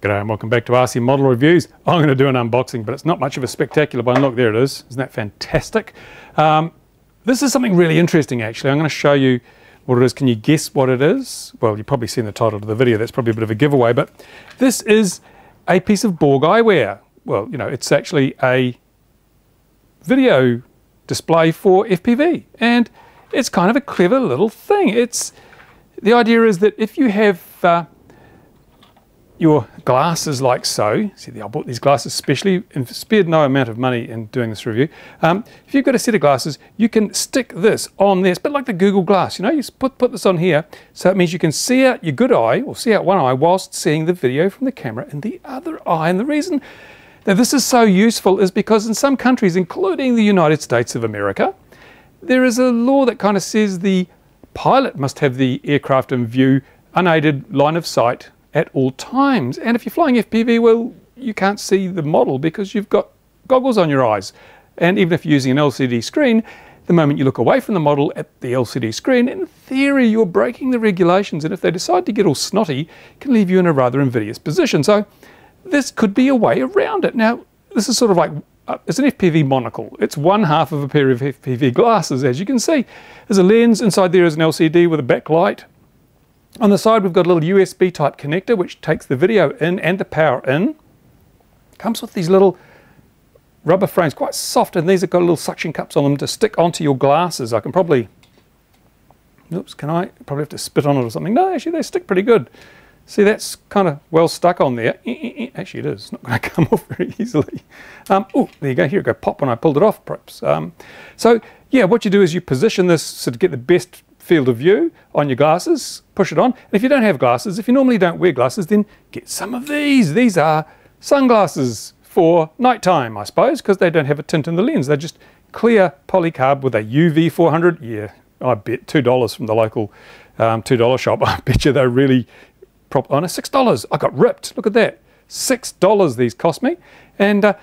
G'day and welcome back to RC Model Reviews. I'm going to do an unboxing, but it's not much of a spectacular one. Look, there it is. Isn't that fantastic? Um, this is something really interesting, actually. I'm going to show you what it is. Can you guess what it is? Well, you've probably seen the title of the video. That's probably a bit of a giveaway, but this is a piece of Borg eyewear. Well, you know, it's actually a video display for FPV, and it's kind of a clever little thing. It's the idea is that if you have uh, your glasses like so. See, the I bought these glasses specially and spared no amount of money in doing this review. Um, if you've got a set of glasses, you can stick this on this, bit like the Google Glass, you know, you put, put this on here. So it means you can see out your good eye or see out one eye whilst seeing the video from the camera in the other eye. And the reason that this is so useful is because in some countries, including the United States of America, there is a law that kind of says the pilot must have the aircraft in view, unaided line of sight at all times. And if you're flying FPV, well, you can't see the model because you've got goggles on your eyes. And even if you're using an LCD screen, the moment you look away from the model at the LCD screen, in theory, you're breaking the regulations. And if they decide to get all snotty, can leave you in a rather invidious position. So this could be a way around it. Now, this is sort of like uh, it's an FPV monocle. It's one half of a pair of FPV glasses, as you can see. There's a lens, inside there is an LCD with a backlight, on the side we've got a little USB type connector which takes the video in and the power in. Comes with these little rubber frames, quite soft, and these have got little suction cups on them to stick onto your glasses. I can probably, oops, can I probably have to spit on it or something? No, actually they stick pretty good. See, that's kind of well stuck on there. Actually, it is. It's not going to come off very easily. Um, oh, there you go. Here it go. Pop when I pulled it off, perhaps. Um, so, yeah, what you do is you position this so to get the best field of view on your glasses, push it on. And if you don't have glasses, if you normally don't wear glasses, then get some of these. These are sunglasses for nighttime, I suppose, because they don't have a tint in the lens. They're just clear polycarb with a UV 400. Yeah, I bet $2 from the local um, $2 shop. I bet you they're really prop on oh, a $6. I got ripped. Look at that. $6 these cost me. And uh,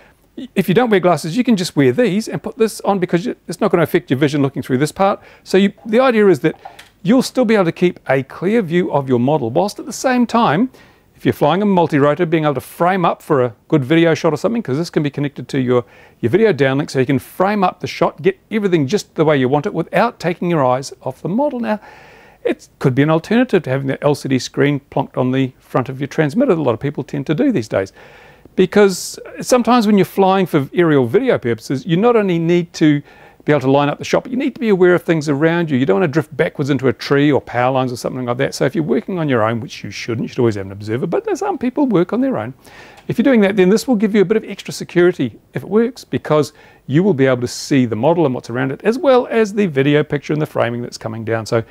if you don't wear glasses, you can just wear these and put this on because it's not going to affect your vision looking through this part. So you, the idea is that you'll still be able to keep a clear view of your model whilst at the same time, if you're flying a multi-rotor, being able to frame up for a good video shot or something, because this can be connected to your, your video downlink so you can frame up the shot, get everything just the way you want it without taking your eyes off the model. Now, it could be an alternative to having the LCD screen plonked on the front of your transmitter. A lot of people tend to do these days because sometimes when you're flying for aerial video purposes, you not only need to be able to line up the shot, but you need to be aware of things around you. You don't want to drift backwards into a tree or power lines or something like that. So if you're working on your own, which you shouldn't, you should always have an observer, but some people work on their own. If you're doing that, then this will give you a bit of extra security if it works, because you will be able to see the model and what's around it, as well as the video picture and the framing that's coming down. So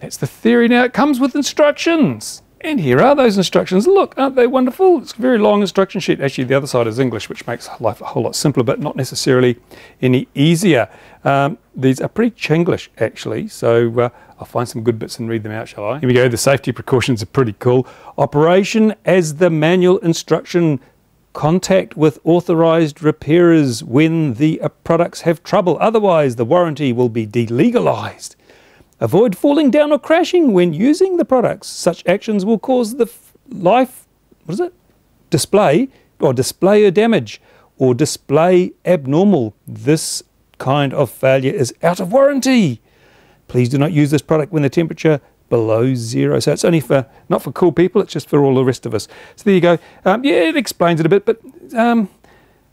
that's the theory. Now it comes with instructions. And here are those instructions. Look, aren't they wonderful? It's a very long instruction sheet. Actually, the other side is English, which makes life a whole lot simpler, but not necessarily any easier. Um, these are pretty Chinglish, actually, so uh, I'll find some good bits and read them out, shall I? Here we go. The safety precautions are pretty cool. Operation as the manual instruction. Contact with authorized repairers when the products have trouble. Otherwise, the warranty will be delegalized. Avoid falling down or crashing when using the products. Such actions will cause the life, what is it? Display or display a damage or display abnormal. This kind of failure is out of warranty. Please do not use this product when the temperature below zero. So it's only for, not for cool people, it's just for all the rest of us. So there you go. Um, yeah, it explains it a bit, but um,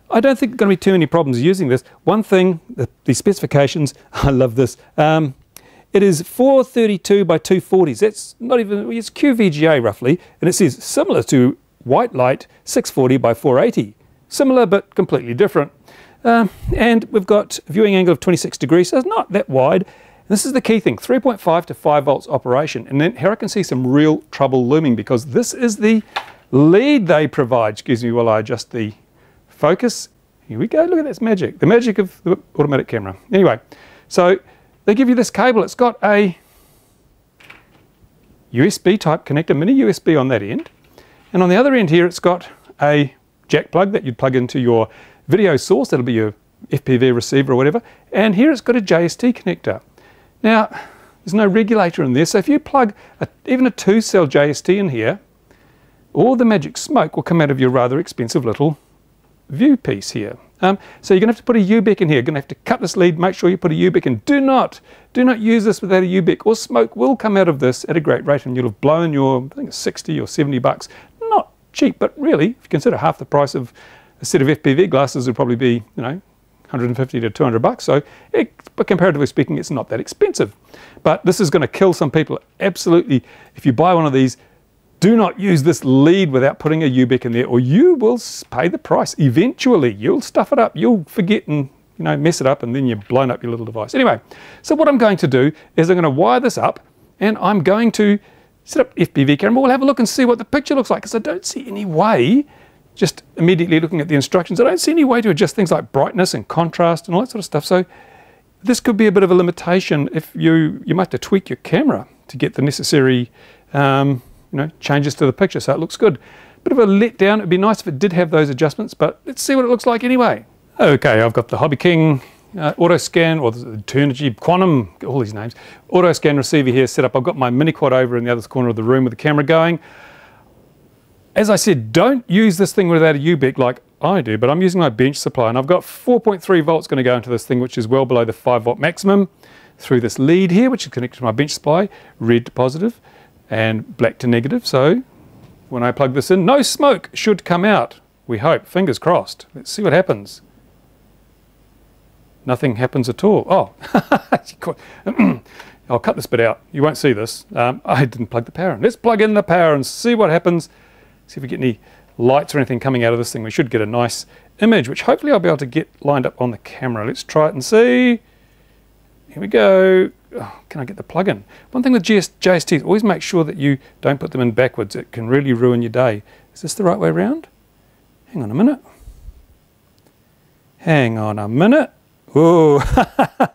I don't think there are going to be too many problems using this. One thing, the, the specifications, I love this. Um, it is 432 by 240s. That's not even, it's QVGA roughly, and it says similar to white light 640 by 480. Similar but completely different. Um, and we've got viewing angle of 26 degrees, so it's not that wide. this is the key thing, 3.5 to 5 volts operation. And then here I can see some real trouble looming because this is the lead they provide. Excuse me while I adjust the focus. Here we go, look at this magic. The magic of the automatic camera. Anyway, so they give you this cable. It's got a USB type connector, mini USB on that end. And on the other end here, it's got a jack plug that you'd plug into your video source. That'll be your FPV receiver or whatever. And here it's got a JST connector. Now, there's no regulator in there. So if you plug a, even a two cell JST in here, all the magic smoke will come out of your rather expensive little view piece here. Um, so you're going to have to put a UBEC in here. You're going to have to cut this lead, make sure you put a UBEC in. Do not, do not use this without a UBEC or smoke will come out of this at a great rate and you'll have blown your, I think it's 60 or 70 bucks. Not cheap, but really, if you consider half the price of a set of FPV glasses would probably be, you know, 150 to 200 bucks. So, it, but comparatively speaking, it's not that expensive. But this is going to kill some people. Absolutely, if you buy one of these, do not use this lead without putting a UBEC in there or you will pay the price. Eventually, you'll stuff it up. You'll forget and you know mess it up and then you've blown up your little device. Anyway, so what I'm going to do is I'm going to wire this up and I'm going to set up FPV camera. We'll have a look and see what the picture looks like because I don't see any way, just immediately looking at the instructions, I don't see any way to adjust things like brightness and contrast and all that sort of stuff. So this could be a bit of a limitation if you, you might have to tweak your camera to get the necessary um, you know, changes to the picture so it looks good. Bit of a letdown. It'd be nice if it did have those adjustments, but let's see what it looks like anyway. Okay, I've got the Hobby King uh, auto scan or the Turnigy Quantum, all these names, auto scan receiver here set up. I've got my mini quad over in the other corner of the room with the camera going. As I said, don't use this thing without a UBEC like I do, but I'm using my bench supply and I've got 4.3 volts going to go into this thing, which is well below the 5 volt maximum through this lead here, which is connected to my bench supply, red to positive and black to negative. So when I plug this in, no smoke should come out. We hope, fingers crossed. Let's see what happens. Nothing happens at all. Oh, I'll cut this bit out. You won't see this. Um, I didn't plug the power in. Let's plug in the power and see what happens. See if we get any lights or anything coming out of this thing. We should get a nice image, which hopefully I'll be able to get lined up on the camera. Let's try it and see. Here we go. Oh, can I get the plug-in? One thing with GS, JSTs, always make sure that you don't put them in backwards. It can really ruin your day. Is this the right way around? Hang on a minute. Hang on a minute. Oh,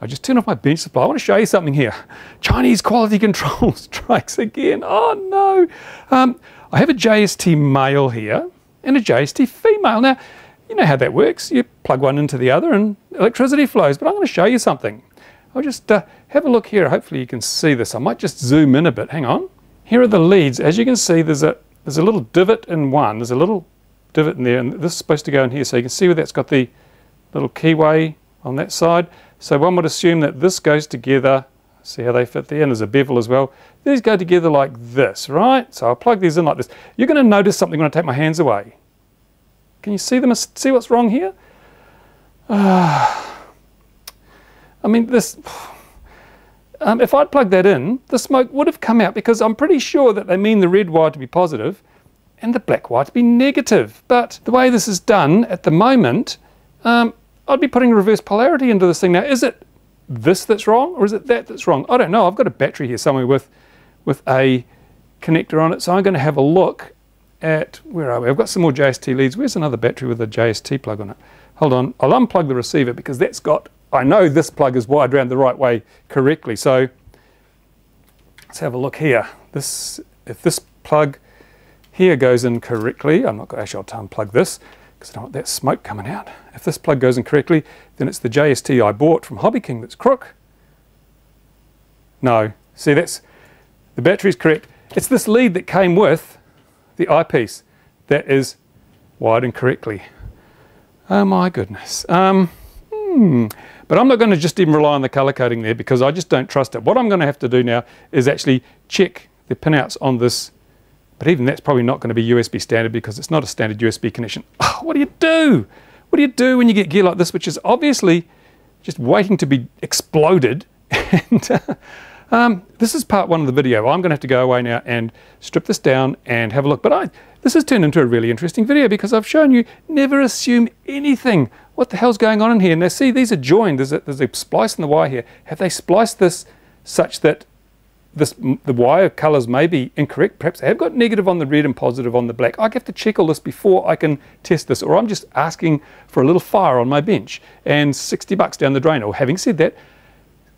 I just turned off my bench supply. I want to show you something here. Chinese quality control strikes again. Oh no. Um, I have a JST male here and a JST female. Now, you know how that works. You plug one into the other and electricity flows. But I'm going to show you something. I'll just uh, have a look here. Hopefully you can see this. I might just zoom in a bit. Hang on. Here are the leads. As you can see, there's a there's a little divot in one. There's a little divot in there, and this is supposed to go in here. So you can see where that's got the little keyway on that side. So one would assume that this goes together. See how they fit there? And there's a bevel as well. These go together like this, right? So I'll plug these in like this. You're going to notice something when I take my hands away. Can you see them? See what's wrong here? Uh, I mean, this. Um, if I'd plugged that in, the smoke would have come out because I'm pretty sure that they mean the red wire to be positive and the black wire to be negative. But the way this is done at the moment, um, I'd be putting reverse polarity into this thing now. Is it this that's wrong or is it that that's wrong? I don't know. I've got a battery here somewhere with, with a connector on it. So I'm going to have a look at, where are we? I've got some more JST leads. Where's another battery with a JST plug on it? Hold on. I'll unplug the receiver because that's got I know this plug is wired around the right way correctly. So let's have a look here. This, if this plug here goes in correctly, I'm not going to actually I'll unplug this because I don't want that smoke coming out. If this plug goes in correctly, then it's the JST I bought from Hobby King that's crook. No, see that's, the battery's correct. It's this lead that came with the eyepiece that is wired incorrectly. Oh my goodness. Um, hmm. But I'm not going to just even rely on the color coding there because I just don't trust it. What I'm going to have to do now is actually check the pinouts on this. But even that's probably not going to be USB standard because it's not a standard USB connection. Oh, what do you do? What do you do when you get gear like this, which is obviously just waiting to be exploded? and uh, um, this is part one of the video. I'm going to have to go away now and strip this down and have a look. But I, this has turned into a really interesting video because I've shown you never assume anything what the hell's going on in here? Now see, these are joined. There's a, there's a splice in the wire here. Have they spliced this such that this the wire colors may be incorrect? Perhaps they have got negative on the red and positive on the black. I have to check all this before I can test this, or I'm just asking for a little fire on my bench and 60 bucks down the drain. Or having said that,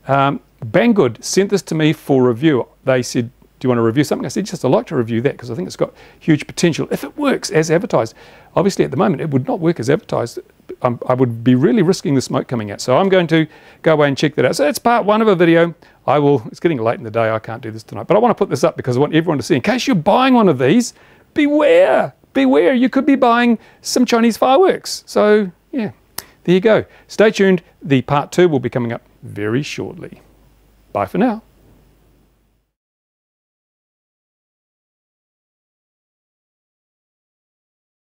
um, Banggood sent this to me for review. They said, do you want to review something? I said, just I'd like to review that because I think it's got huge potential if it works as advertised. Obviously, at the moment, it would not work as advertised. I'm, i would be really risking the smoke coming out. So I'm going to go away and check that out. So that's part one of a video. I will, it's getting late in the day, I can't do this tonight, but I want to put this up because I want everyone to see. In case you're buying one of these, beware, beware. You could be buying some Chinese fireworks. So, yeah, there you go. Stay tuned. The part two will be coming up very shortly. Bye for now.